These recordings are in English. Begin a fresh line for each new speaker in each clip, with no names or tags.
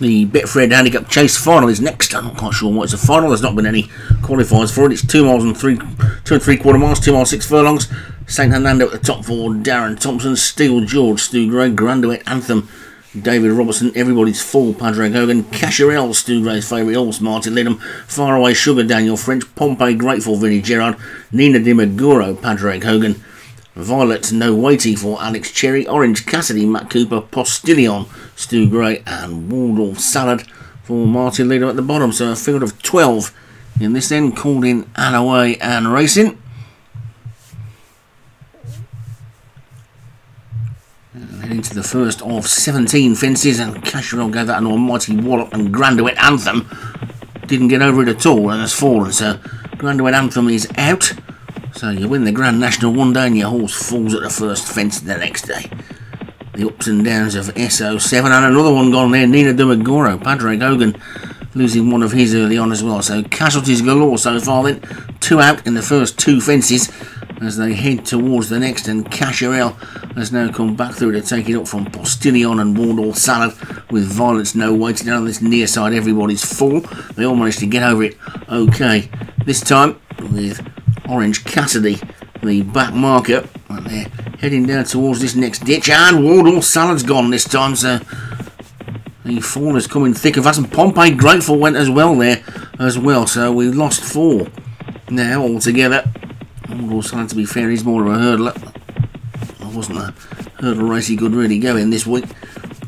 The Betfred Handicap Chase final is next. I'm not quite sure what it's a final. There's not been any qualifiers for it. It's two miles and three, two and three quarter miles, two miles six furlongs. St Hernando at the top for Darren Thompson, Steel George, Stu Gray, Granduet Anthem, David Robertson, Everybody's Full, Padraig Hogan, Casherel, Stu Gray's favourite horse, Martin Lidham, Faraway Sugar, Daniel French, Pompey Grateful, Vinnie Gerard, Nina Dimaguro, Padraig Hogan, Violet No Weighty for Alex Cherry, Orange Cassidy, Matt Cooper, Postilion, Stu Gray, and Waldorf Salad for Martin Leader at the bottom. So a field of 12 in this end, called in Alloway and Racing. Into the first of 17 fences, and Casherel gave that an almighty wallop, and Granduet Anthem didn't get over it at all and has fallen. So Granduet Anthem is out. So you win the Grand National one day and your horse falls at the first fence the next day. The ups and downs of SO7 and another one gone there, Nina Dumagoro, Padraig Hogan losing one of his early on as well. So casualties galore so far then. Two out in the first two fences as they head towards the next and Casherel has now come back through to take it up from Postilion and Waldorf Salad with Violence no waiting down this near side everybody's full. They all managed to get over it okay. This time with Orange Cassidy, the back marker. And they're heading down towards this next ditch. And Waldorf Salad's gone this time, so the fall coming thick of us. And Pompey Grateful went as well there as well. So we lost four now altogether. Wardle Salad, to be fair, is more of a hurdler. I wasn't a hurdle race he could really go in this week.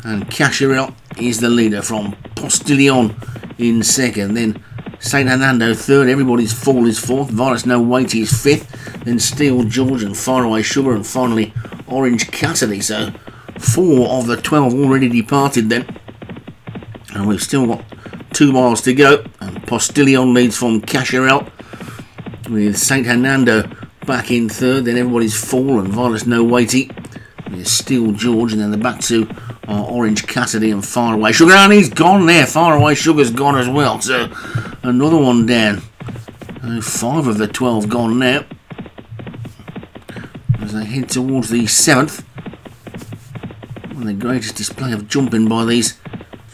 And Casherel is the leader from Postilion in second. Then St. Hernando third, everybody's fall is fourth, Virus No Weighty is fifth, then Steel George and Faraway Sugar, and finally Orange Cassidy. So four of the 12 already departed then. And we've still got two miles to go. And Postilion leads from Casherel with St. Hernando back in third, then everybody's fall and Virus No Weighty. There's Steel George, and then the back two are Orange Cassidy and Faraway Sugar. And he's gone there. Faraway Sugar's gone as well. So another one down. Five of the 12 gone now. As they head towards the seventh. Of the greatest display of jumping by these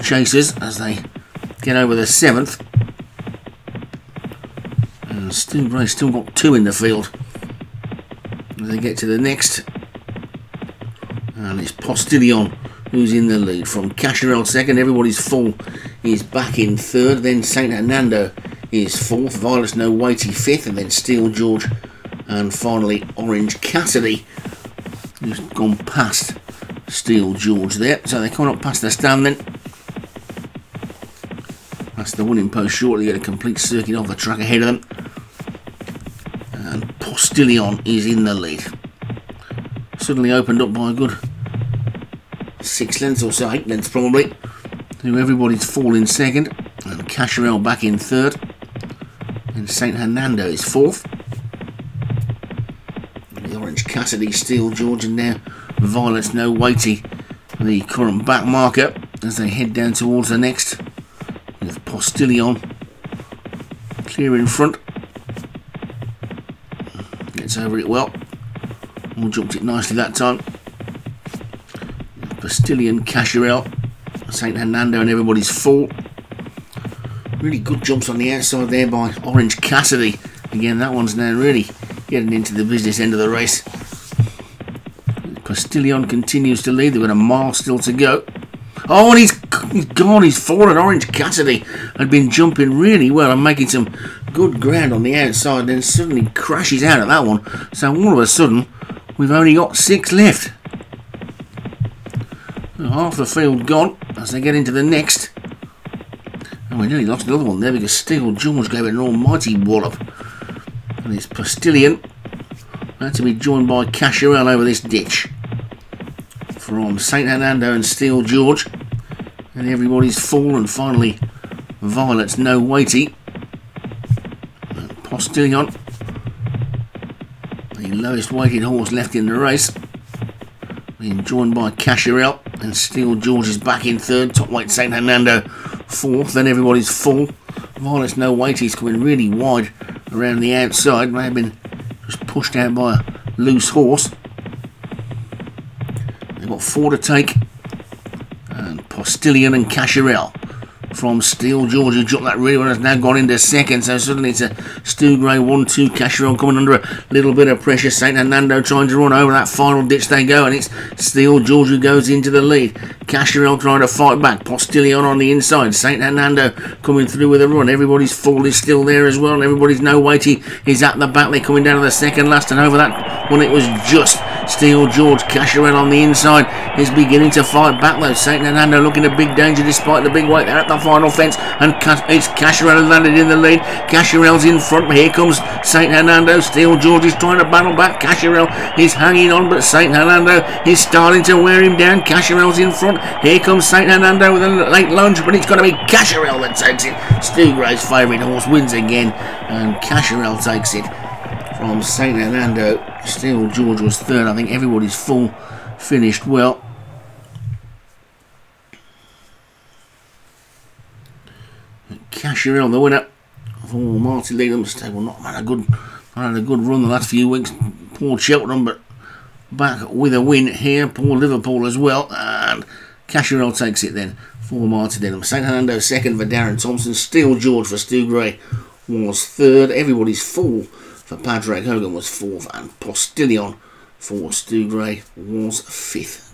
chasers as they get over the seventh. And Stu Gray still got two in the field. As they get to the next. And it's Postilion who's in the lead. From Casherel second, everybody's full is back in third. Then St. Hernando is fourth. Violet's No Weighty fifth. And then Steel George. And finally Orange Cassidy who's gone past Steel George there. So they come up past the stand then. That's the winning post shortly. Get a complete circuit off the track ahead of them. And Postilion is in the lead. Suddenly opened up by a good six lengths or so, eight lengths probably. Who everybody's falling second. And Casherel back in third. And St. Hernando is fourth. The Orange Cassidy, Steel George, and Violet's No Weighty, the current back marker as they head down towards the next. With Postilion clear in front. Gets over it well. All jumped it nicely that time. Postilion, Casherel, St. Hernando, and everybody's full. Really good jumps on the outside there by Orange Cassidy. Again, that one's now really getting into the business end of the race. Postilion continues to lead. They've got a mile still to go. Oh, and he's, he's gone. He's fallen. Orange Cassidy had been jumping really well and making some good ground on the outside, then suddenly crashes out at that one. So all of a sudden, we've only got six left. Oh, half the field gone as they get into the next. And we nearly lost another one there because Steel George gave it an almighty wallop. And it's Postilion. Had to be joined by Casherel over this ditch. From St. Hernando and Steel George. And everybody's fallen finally Violet's no weighty. And Postilion. The lowest weighted horse left in the race. Being joined by Casherel and Steel George is back in third. Top weight St. Hernando fourth. Then everybody's full. Violet's no weight. He's coming really wide around the outside. May have been just pushed out by a loose horse. They've got four to take. And Postilion and Casherel from Steel George, who dropped that really well, has now gone into second. So suddenly it's a Stu Gray 1 2 Casherel coming under a little bit of pressure. St. Hernando trying to run over that final ditch they go, and it's Steel George who goes into the lead. Casherel trying to fight back. Postilion on the inside. St. Hernando coming through with a run. Everybody's fall is still there as well, and everybody's no weighty is at the back. They're coming down to the second last, and over that one it was just Steel George. Casherel on the inside is beginning to fight back though. St. Hernando looking a big danger despite the big weight there at the final fence, and it's Casherel landed in the lead. Casherel's in front. Here comes St. Hernando. Steel George is trying to battle back. Casherel is hanging on, but St. Hernando is starting to wear him down. Casherel's in front. Here comes St. Hernando with a late lunge, but it's going to be Casherel that takes it. Stu Gray's favourite horse wins again, and Casherel takes it from St. Hernando. Steel George was third. I think everybody's full finished well. Casherel, the winner for Marty Leland's stable. Not had a good, had a good run the last few weeks. Poor Cheltenham, but back with a win here. Poor Liverpool as well, and Casherel takes it then for Marty Denham. St. Hernando second for Darren Thompson. Steel George for Stu Gray was third. Everybody's full for Padraig Hogan was fourth, and Postilion for Stu Gray was fifth.